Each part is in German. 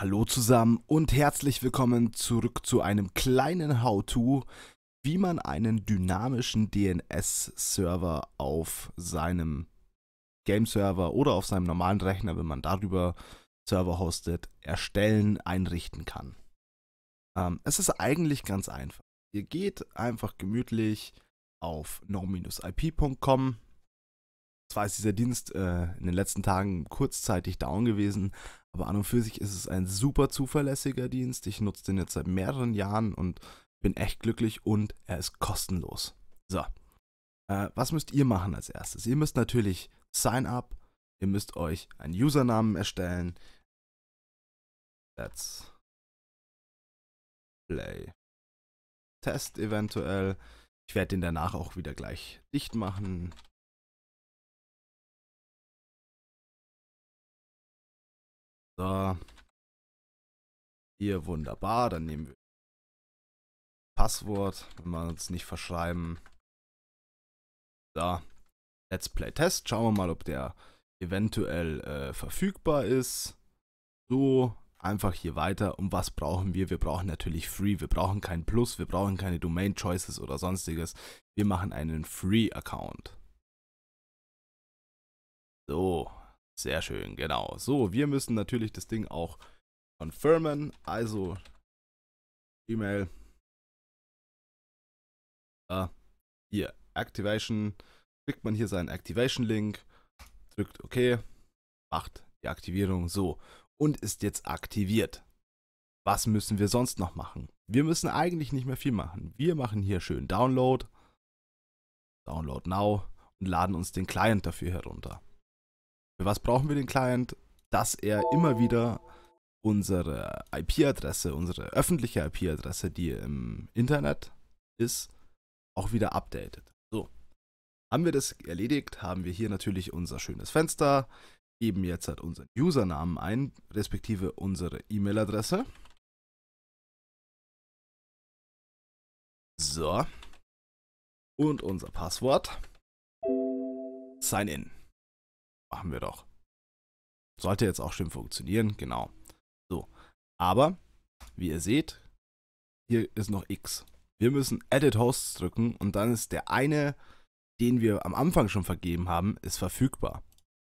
Hallo zusammen und herzlich willkommen zurück zu einem kleinen How-To, wie man einen dynamischen DNS-Server auf seinem Game-Server oder auf seinem normalen Rechner, wenn man darüber Server hostet, erstellen, einrichten kann. Ähm, es ist eigentlich ganz einfach. Ihr geht einfach gemütlich auf no-ip.com. Zwar ist dieser Dienst äh, in den letzten Tagen kurzzeitig down gewesen, aber an und für sich ist es ein super zuverlässiger Dienst. Ich nutze den jetzt seit mehreren Jahren und bin echt glücklich und er ist kostenlos. So, äh, was müsst ihr machen als erstes? Ihr müsst natürlich sign up, ihr müsst euch einen Usernamen erstellen. Let's play. Test eventuell. Ich werde den danach auch wieder gleich dicht machen. So. Hier wunderbar. Dann nehmen wir Passwort, wenn wir uns nicht verschreiben. So. Let's Play Test. Schauen wir mal, ob der eventuell äh, verfügbar ist. So, einfach hier weiter. Und was brauchen wir? Wir brauchen natürlich Free. Wir brauchen kein Plus, wir brauchen keine Domain Choices oder sonstiges. Wir machen einen Free Account. So, sehr schön, genau. So, wir müssen natürlich das Ding auch confirmen. Also, E-Mail. Ah, hier, Activation. Klickt man hier seinen Activation-Link, drückt OK, macht die Aktivierung so und ist jetzt aktiviert. Was müssen wir sonst noch machen? Wir müssen eigentlich nicht mehr viel machen. Wir machen hier schön Download, Download Now und laden uns den Client dafür herunter. Für was brauchen wir den Client? Dass er immer wieder unsere IP-Adresse, unsere öffentliche IP-Adresse, die im Internet ist, auch wieder updatet. So. Haben wir das erledigt, haben wir hier natürlich unser schönes Fenster, geben jetzt halt unseren Usernamen ein, respektive unsere E-Mail-Adresse. So. Und unser Passwort. Sign in. Machen wir doch. Sollte jetzt auch schön funktionieren, genau. So. Aber, wie ihr seht, hier ist noch X. Wir müssen Edit Hosts drücken und dann ist der eine, den wir am Anfang schon vergeben haben, ist verfügbar.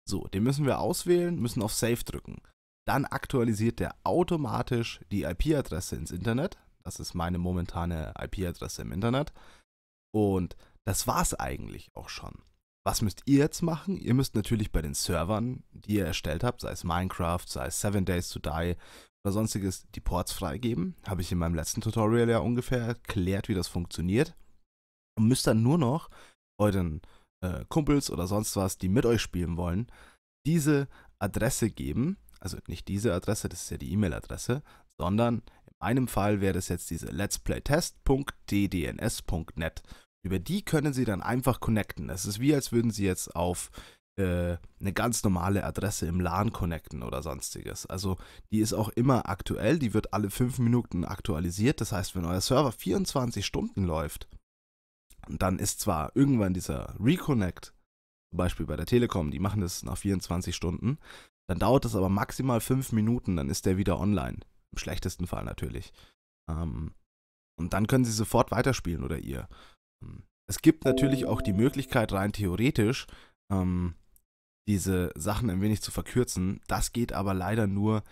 So, den müssen wir auswählen, müssen auf Save drücken. Dann aktualisiert der automatisch die IP-Adresse ins Internet. Das ist meine momentane IP-Adresse im Internet. Und das war's eigentlich auch schon. Was müsst ihr jetzt machen? Ihr müsst natürlich bei den Servern, die ihr erstellt habt, sei es Minecraft, sei es Seven Days to Die oder sonstiges, die Ports freigeben. Habe ich in meinem letzten Tutorial ja ungefähr erklärt, wie das funktioniert. Und müsst dann nur noch euren äh, Kumpels oder sonst was, die mit euch spielen wollen, diese Adresse geben. Also nicht diese Adresse, das ist ja die E-Mail-Adresse, sondern in einem Fall wäre das jetzt diese let'splaytest.ddns.net. Über die können Sie dann einfach connecten. Es ist wie, als würden Sie jetzt auf äh, eine ganz normale Adresse im LAN connecten oder sonstiges. Also die ist auch immer aktuell, die wird alle fünf Minuten aktualisiert. Das heißt, wenn euer Server 24 Stunden läuft, dann ist zwar irgendwann dieser Reconnect, zum Beispiel bei der Telekom, die machen das nach 24 Stunden, dann dauert das aber maximal fünf Minuten, dann ist der wieder online. Im schlechtesten Fall natürlich. Ähm, und dann können sie sofort weiterspielen oder ihr. Ähm, es gibt natürlich auch die Möglichkeit, rein theoretisch, ähm, diese Sachen ein wenig zu verkürzen. Das geht aber leider nur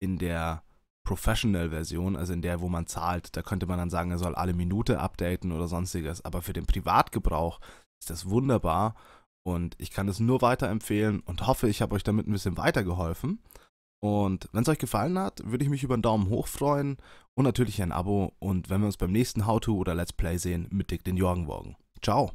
in der Professional-Version, also in der, wo man zahlt. Da könnte man dann sagen, er soll alle Minute updaten oder sonstiges. Aber für den Privatgebrauch ist das wunderbar und ich kann es nur weiterempfehlen und hoffe, ich habe euch damit ein bisschen weitergeholfen. Und wenn es euch gefallen hat, würde ich mich über einen Daumen hoch freuen und natürlich ein Abo. Und wenn wir uns beim nächsten How-To oder Let's Play sehen, mittig den Jorgenworgen. Ciao!